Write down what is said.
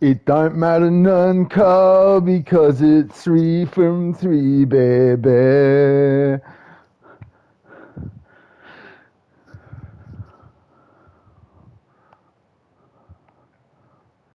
It don't matter none, Carl, because it's three from three, baby.